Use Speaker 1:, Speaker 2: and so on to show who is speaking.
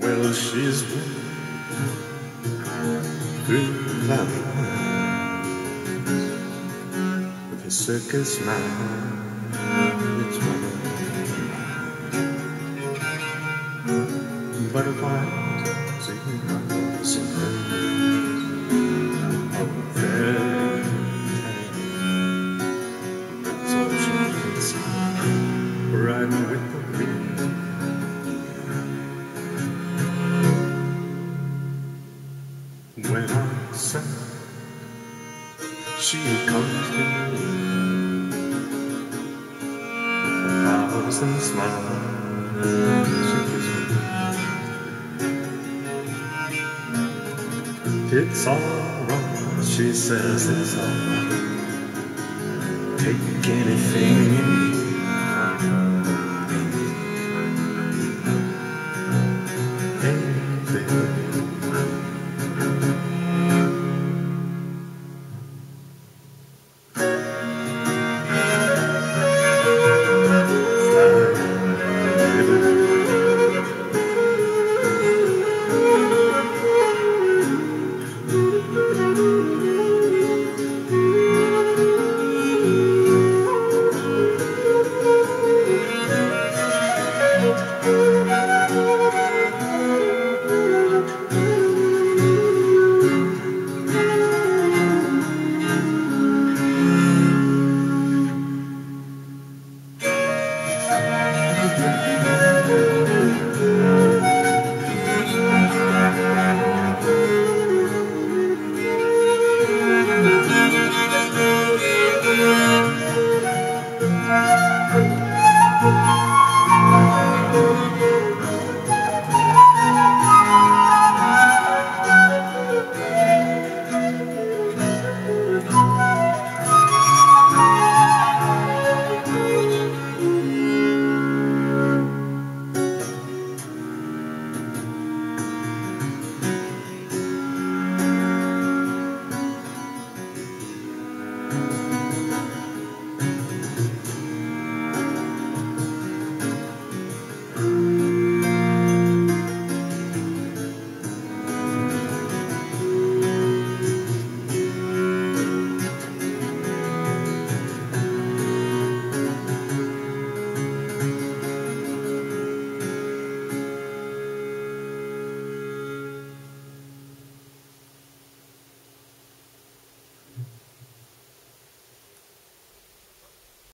Speaker 1: well, she's through valley with a circus man. It's one butterflies singing all she see. With the When I sat, she comes to me with a thousand smiles. She gives me. It's alright, she says it's alright. Take anything you need. Anything.